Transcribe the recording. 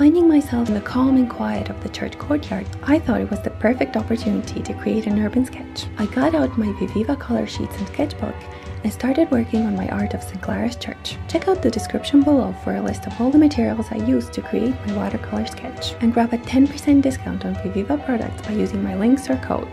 Finding myself in the calm and quiet of the church courtyard, I thought it was the perfect opportunity to create an urban sketch. I got out my Viviva colour sheets and sketchbook and started working on my art of St. Clara's Church. Check out the description below for a list of all the materials I used to create my watercolour sketch and grab a 10% discount on Viviva products by using my links or code.